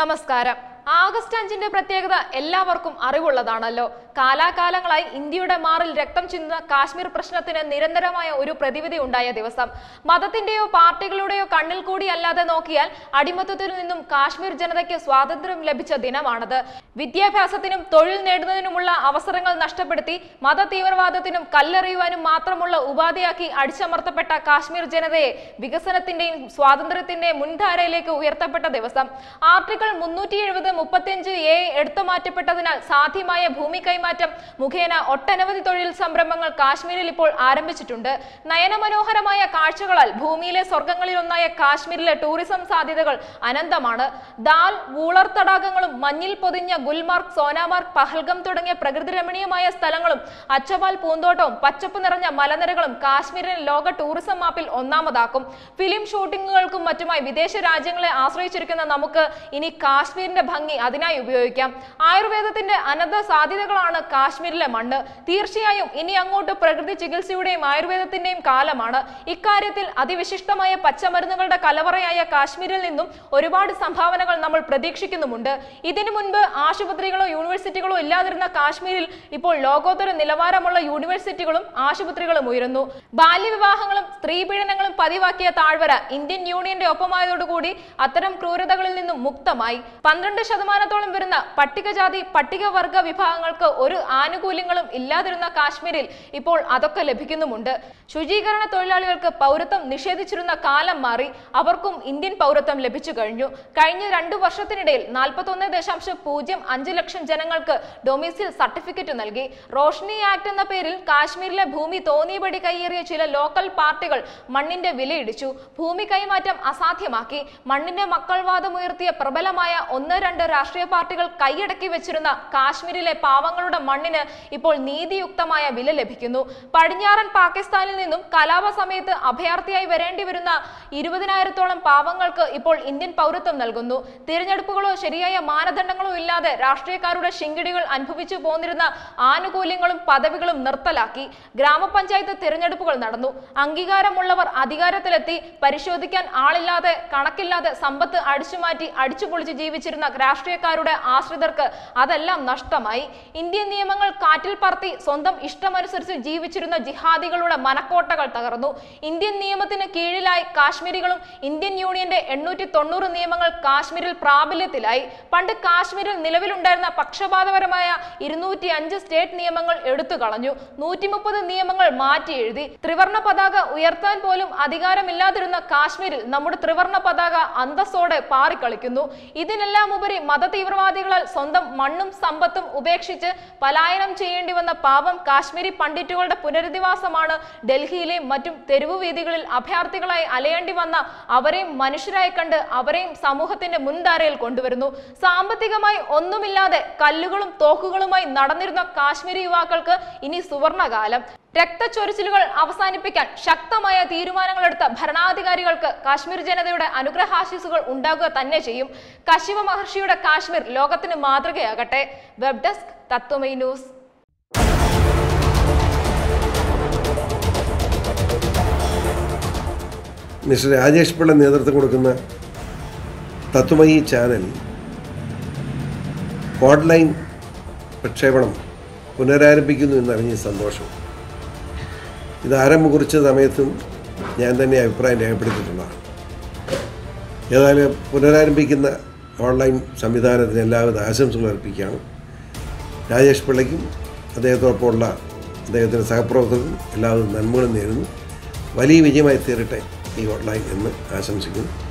നമസ്കാരം. ആഗസ്റ്റ് അഞ്ചിന്റെ പ്രത്യേകത എല്ലാവർക്കും അറിവുള്ളതാണല്ലോ. കാലാകാലങ്ങളായി ഇന്ത്യയുടെ മാറിൽ രക്തം ചിന്തുന്ന കാശ്മീർ പ്രശ്നത്തിന് നിരന്തരമായ ഒരു പ്രതിവിധി ഉണ്ടായ ദിവസം. മതത്തിന്റെയോ പാർട്ടികളുടെയോ കണ്ണിൽ കൂടി അല്ലാതെ നോക്കിയാൽ അടിമത്തത്തിൽ നിന്നും കാശ്മീർ ജനതയ്ക്ക് സ്വാതന്ത്ര്യം ലഭിച്ച ദിനമാണത്. വിദ്യാഭ്യാസത്തിനും തൊഴിൽ നേടുന്നതിനുമുള്ള അവസരങ്ങൾ നഷ്ടപ്പെടുത്തി മത തീവ്രവാദത്തിനും കല്ലെറിയുവാനും മാത്രമുള്ള ഉപാധിയാക്കി അടിച്ചമർത്തപ്പെട്ട കാശ്മീർ ജനതയെ വികസനത്തിന്റെയും സ്വാതന്ത്ര്യത്തിന്റെയും മുൻധാരയിലേക്ക് ഉയർത്തപ്പെട്ട ദിവസം. ആർട്ടിക്കിൾ മുന്നൂറ്റി എഴുപത് മുപ്പത്തിയഞ്ച് എ എടുത്തു മാറ്റപ്പെട്ടതിനാൽ സാധ്യമായ ഭൂമി കൈമാറ്റം മുഖേന ഒട്ടനവധി തൊഴിൽ സംരംഭങ്ങൾ കാശ്മീരിൽ ഇപ്പോൾ ആരംഭിച്ചിട്ടുണ്ട്. നയനമനോഹരമായ കാഴ്ചകളാൽ ഭൂമിയിലെ സ്വർഗങ്ങളിലൊന്നായ കാശ്മീരിലെ ടൂറിസം സാധ്യതകൾ അനന്തമാണ്. ദാൽ വൂളർ തടാകങ്ങളും മഞ്ഞിൽ പൊതിഞ്ഞ ഗുൽമാർഗ് സോനാമാർഗ് പഹൽഗം തുടങ്ങിയ പ്രകൃതിരമണീയമായ സ്ഥലങ്ങളും അച്ചപാൽ പൂന്തോട്ടവും പച്ചപ്പ് നിറഞ്ഞ മലനിരകളും കാശ്മീരിനെ ലോക ടൂറിസം മാപ്പിൽ ഒന്നാമതാക്കും. ഫിലിം ഷൂട്ടിങ്ങുകൾക്കും മറ്റുമായി വിദേശ രാജ്യങ്ങളെ ആശ്രയിച്ചിരിക്കുന്ന നമുക്ക് ഇനി കാശ്മീരിന്റെ ഭംഗി അതിനായി ഉപയോഗിക്കാം. ആയുർവേദത്തിന്റെ അനന്ത സാധ്യതകളാണ് കാശ്മീരിലെ മണ്ണ്. തീർച്ചയായും ഇനി അങ്ങോട്ട് പ്രകൃതി ചികിത്സയുടെയും ആയുർവേദത്തിന്റെയും കാലമാണ്. ഇക്കാര്യത്തിൽ അതിവിശിഷ്ടമായ പച്ചമരുന്നുകളുടെ കലവറയായ കാശ്മീരിൽ നിന്നും ഒരുപാട് സംഭാവനകൾ നമ്മൾ പ്രതീക്ഷിക്കുന്നുമുണ്ട്. ഇതിനു മുൻപ് ആശുപത്രികളോ യൂണിവേഴ്സിറ്റികളോ ഇല്ലാതിരുന്ന കാശ്മീരിൽ ഇപ്പോൾ ലോകോത്തര നിലവാരമുള്ള യൂണിവേഴ്സിറ്റികളും ആശുപത്രികളും ഉയരുന്നു. ബാല്യവിവാഹങ്ങളും സ്ത്രീപീഡനങ്ങളും പതിവാക്കിയ താഴ്വര ഇന്ത്യൻ യൂണിയന്റെ ഒപ്പമായതോടുകൂടി അത്തരം ക്രൂരതകളിൽ നിന്നും മുക്തമായി. പന്ത്രണ്ട് ശതമാനത്തോളം വരുന്ന പട്ടികജാതി പട്ടികവർഗ വിഭാഗങ്ങൾക്ക് ഒരു ആനുകൂല്യങ്ങളും ഇല്ലാതിരുന്ന കാശ്മീരിൽ ഇപ്പോൾ അതൊക്കെ ലഭിക്കുന്നുമുണ്ട്. ശുചീകരണ തൊഴിലാളികൾക്ക് പൗരത്വം നിഷേധിച്ചിരുന്ന കാലം മാറി അവർക്കും ഇന്ത്യൻ പൗരത്വം ലഭിച്ചു കഴിഞ്ഞു. കഴിഞ്ഞ രണ്ടു വർഷത്തിനിടയിൽ നാൽപ്പത്തൊന്ന് ദശാംശം പൂജ്യം അഞ്ച് ലക്ഷം ജനങ്ങൾക്ക് ഡൊമിസിൽ സർട്ടിഫിക്കറ്റ് നൽകി. റോഷ്നി ആക്ട് എന്ന പേരിൽ കാശ്മീരിലെ ഭൂമി തോന്നിയപടി കൈയേറിയ ചില ലോക്കൽ പാർട്ടികൾ മണ്ണിന്റെ വിലയിടിച്ചു. ഭൂമി കൈമാറ്റം അസാധ്യമാക്കി. മണ്ണിന്റെ മക്കൾവാദമുയർത്തിയ പ്രബലമായ ഒന്ന് രണ്ട് രാഷ്ട്രീയ പാർട്ടികൾ കൈയടക്കി വെച്ചിരുന്ന കാശ്മീരിലെ പാവങ്ങളുടെ മണ്ണിന് ഇപ്പോൾ നീതിയുക്തമായ വില ലഭിക്കുന്നു. പടിഞ്ഞാറൻ പാകിസ്ഥാനിൽ നിന്നും കലാപ സമയത്ത് അഭയാർത്ഥിയായി വരേണ്ടി വരുന്ന ഇരുപതിനായിരത്തോളം പാവങ്ങൾക്ക് ഇപ്പോൾ ഇന്ത്യൻ പൗരത്വം നൽകുന്നു. തിരഞ്ഞെടുപ്പുകളോ ശരിയായ മാനദണ്ഡങ്ങളോ ഇല്ലാതെ രാഷ്ട്രീയക്കാരുടെ ശിങ്കിടികൾ അനുഭവിച്ചു പോന്നിരുന്ന ആനുകൂല്യങ്ങളും പദവികളും നിർത്തലാക്കി. ഗ്രാമപഞ്ചായത്ത് തിരഞ്ഞെടുപ്പുകൾ നടന്നു. അംഗീകാരമുള്ളവർ അധികാരത്തിലെത്തി. പരിശോധിക്കാൻ ആളില്ലാതെ കണക്കില്ലാതെ സമ്പത്ത് അടിച്ചുമാറ്റി അടിച്ചുപൊളിച്ച് ജീവിച്ചിരുന്ന രാഷ്ട്രീയക്കാരുടെ ആശ്രിതർക്ക് അതെല്ലാം നഷ്ടമായി. ഇന്ത്യൻ നിയമങ്ങൾ കാറ്റിൽ പറത്തി സ്വന്തം ഇഷ്ടമനുസരിച്ച് ജീവിച്ചിരുന്ന ജിഹാദികളുടെ മനക്കോട്ടകൾ തകർന്നു. ഇന്ത്യൻ നിയമത്തിന് കീഴിലായി കാശ്മീരികളും ഇന്ത്യൻ യൂണിയന്റെ എണ്ണൂറ്റി തൊണ്ണൂറ് നിയമങ്ങൾ കാശ്മീരിൽ പ്രാബല്യത്തിലായി. പണ്ട് കാശ്മീരിൽ നിലവിലുണ്ടായിരുന്ന പക്ഷപാതപരമായ ഇരുന്നൂറ്റി അഞ്ച് സ്റ്റേറ്റ് നിയമങ്ങൾ എടുത്തു കളഞ്ഞു. നിയമങ്ങൾ മാറ്റി എഴുതി. ത്രിവർണ പതാക ഉയർത്താൻ പോലും അധികാരമില്ലാതിരുന്ന കാശ്മീരിൽ നമ്മുടെ ത്രിവർണ പതാക അന്തസ്സോടെ പാറിക്കളിക്കുന്നു. ഇതിനെല്ലാം ഉപരി മത തീവ്രവാദികളാൽ സ്വന്തം മണ്ണും സമ്പത്തും ഉപേക്ഷിച്ച് പലായനം ചെയ്യേണ്ടി വന്ന പാവം കാശ്മീരി പണ്ഡിറ്റുകളുടെ പുനരധിവാസമാണ് ഡൽഹിയിലെ മറ്റും തെരുവു വീതികളിൽ അഭയാർത്ഥികളായി അലയേണ്ടി വന്ന അവരെയും മനുഷ്യരായി കണ്ട് അവരെയും സമൂഹത്തിന്റെ മുൻധാരയിൽ കൊണ്ടുവരുന്നു. സാമ്പത്തികമായി ഒന്നുമില്ലാതെ കല്ലുകളും തോക്കുകളുമായി നടന്നിരുന്ന കാശ്മീരി യുവാക്കൾക്ക് ഇനി സുവർണകാലം. രക്തച്ചൊരിച്ചിലുകൾ അവസാനിപ്പിക്കാൻ ശക്തമായ തീരുമാനങ്ങളെടുത്ത ഭരണാധികാരികൾക്ക് കാശ്മീർ ജനതയുടെ അനുഗ്രഹാശിസുകൾ ഉണ്ടാകുക തന്നെ ചെയ്യും. കശിവ മഹർഷിയുടെ കാശ്മീർ ലോകത്തിന് മാതൃകയാകട്ടെ. Web desk Tatwamayi news. Mister Rajesh നേതൃത്വം കൊടുക്കുന്ന തത്വമയി ചാനൽ ഓൺലൈൻ പുനരാരംഭിക്കുന്നു സന്തോഷം. ഇത് ആരംഭം കുറിച്ച സമയത്തും ഞാൻ തന്നെ അഭിപ്രായം രേഖപ്പെടുത്തിയിട്ടുള്ളതാണ്. ഏതായാലും പുനരാരംഭിക്കുന്ന ഓൺലൈൻ സംവിധാനത്തിന് എല്ലാവിധ ആശംസകൾ അർപ്പിക്കുകയാണ്. രാജേഷ് പിള്ളയ്ക്കും അദ്ദേഹത്തോടൊപ്പമുള്ള അദ്ദേഹത്തിന്റെ സഹപ്രവർത്തകർക്കും എല്ലാവിധ നന്മകളും നേരുന്നു. വലിയ വിജയമായി തീരട്ടെ ഈ ഓൺലൈൻ എന്ന് ആശംസിക്കുന്നു.